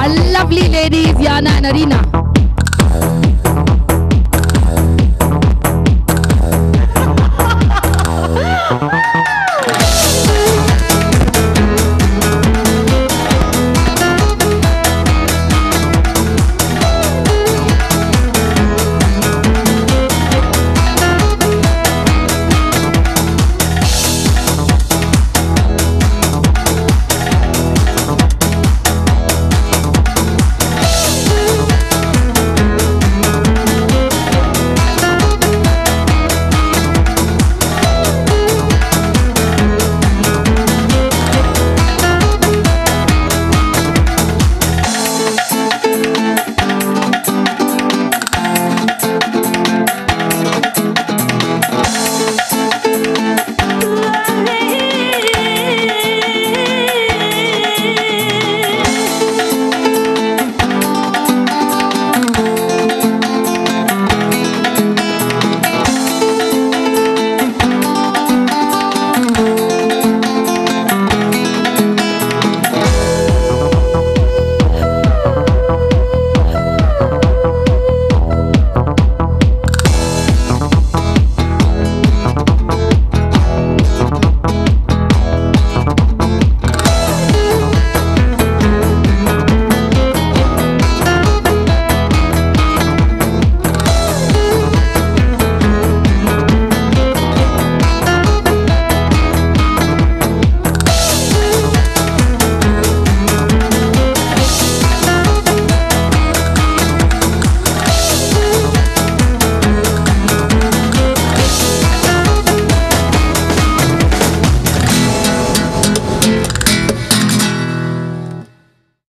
our lovely ladies, Yana and Arina.